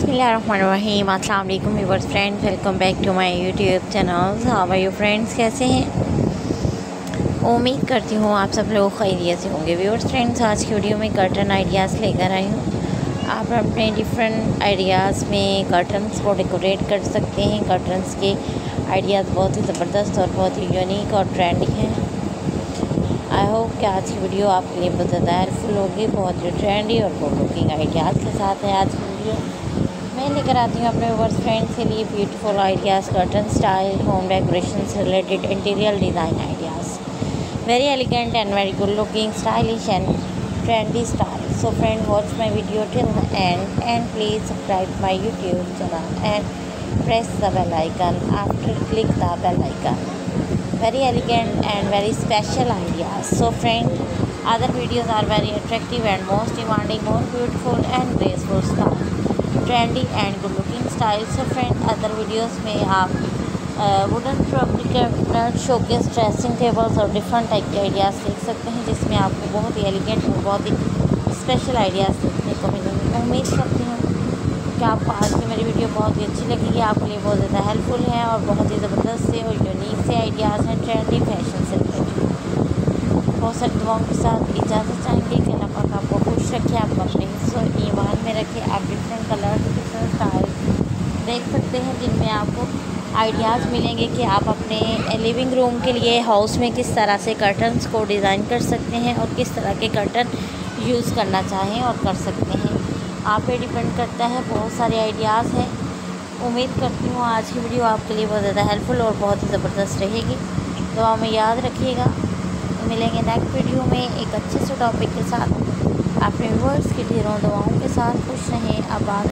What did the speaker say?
बिसमीम अल्लाम viewers friends, welcome back to my YouTube channel. How you friends? कैसे हैं? उम्मीद करती हूँ आप सब लोग खैरियत से होंगे। व्यूवर्स फ्रेंड्स, आज की वीडियो में कर्टन आइडियाज़ लेकर आई हूँ। आप अपने डिफरेंट आइडियाज़ में कर्टन्स को डेकोरेट कर सकते हैं। कर्टन्स के आइडियाज़ बहुत ही ज़बरदस्त और बहुत ही यूनिक और ट्रेंडी हैं। आई होप कि आज की वीडियो आपके लिए बहुत ज़्यादा हेल्पफुल होगी, बहुत ही ट्रेंडी और गुड लुकिंग आइडियाज़ के साथ है आज की वीडियो। मैं लेकर आती हूँ अपने वर्स फ्रेंड्स के लिए beautiful ideas curtain style home decoration से related interior design ideas very elegant and very good looking stylish and trendy style so friend watch my video till the end and please subscribe my YouTube channel and press the bell after click the bell very elegant and very special ideas. So friend, other videos are very attractive and most demanding, more beautiful and graceful style. Trendy and good looking style से friend other videos में आप wooden cabinet showcase dressing tables और different type के ideas देख सकते हैं जिसमें आपको बहुत ही एलिगेंट और बहुत ही स्पेशल आइडियाज़ देखने को मिलेंगे। उम्मीद करती हूँ कि आपको आज की मेरी वीडियो बहुत ही अच्छी लगेगी। आपके लिए बहुत ज़्यादा हेल्पफुल है और बहुत ही ज़बरदस्त से और यूनिक से आइडियाज़ हैं ट्रेंडी फ़ैशन से। बहुत सारी दुआओं के साथ इजाज़त चाहेंगे। कि आपको रखे आप अपने हिस्सों ईमान में रखें आप डिफरेंट कलर डिफरेंट स्टाइल देख सकते हैं, जिनमें आपको आइडियाज़ मिलेंगे कि आप अपने लिविंग रूम के लिए हाउस में किस तरह से कर्टन्स को डिज़ाइन कर सकते हैं और किस तरह के कर्टन यूज़ करना चाहें और कर सकते हैं। आप पे डिपेंड करता है, बहुत सारे आइडियाज़ हैं। उम्मीद करती हूँ आज की वीडियो आपके लिए बहुत ज़्यादा हेल्पफुल और बहुत ही ज़बरदस्त रहेगी। तो में याद रखिएगा। मिलेंगे नेक्स्ट वीडियो में एक अच्छे से टॉपिक के साथ। अपने वर्ड्स की ढेरों दवाओं के साथ खुश रहें आबाद